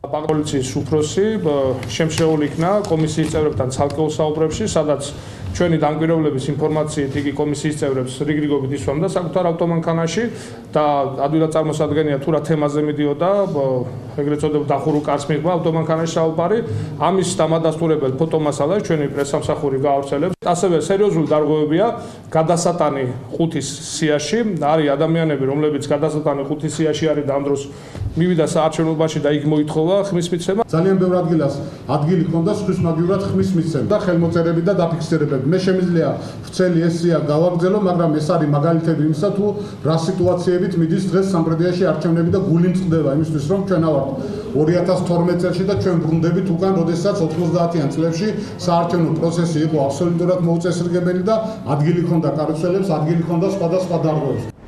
პოლიციის უფროსი შემშეული იქნა კომისიის წევრებთან ცალკეულ საუბრებში, სადაც ჩვენი დამკვირვებლების ინფორმაციით იგი კომისიის წევრებს რიგრიგობით ისვამდა საკუთარ ავტომანქანაში და ადვილად წარმოსადგენია თუ რა თემაზე მიდიოდა ეგრეთ წოდებულ დახურულ კარს მიღმა ავტომანქანაში საუბარი. ამის დამადასტურებელ ფოტომასალას ჩვენი პრესამსახური გაავრცელებს. ასევე სერიოზული დარღვევებია გადასატანი ხუთის სიაში. არის ადამიანები რომლებიც გადასატანი ხუთის სიაში არის და ამ დროს მივიდა საარჩევნობაში და იქ მოითხოვა ხმის მიცემა ძალიან ბევრ ადგილას ადგილი ქონდა სხვის მაგივრად ხმის მიცემა და ხელმოწერები და დაფიქსირებები მე შემიძლია ვრცელი ესია გავაგზელო, მაგრამ ეს არის მაგალითები იმისა თუ რა სიტუაციებით მიდის დღეს სამტრედიაში არჩევნები და გული მწყდება იმისთვის რომ ჩვენ ავართ 2012 წელში და ჩვენ ბრუნდებით უკან, როდესაც 90-იან წლებში საარჩევნო პროცესი იყო აბსოლუტურად მოუწესრიგებელი და ადგილი ქონდა კარუსელებს, ადგილი ქონდა სხვადასხვა დარღვევებს.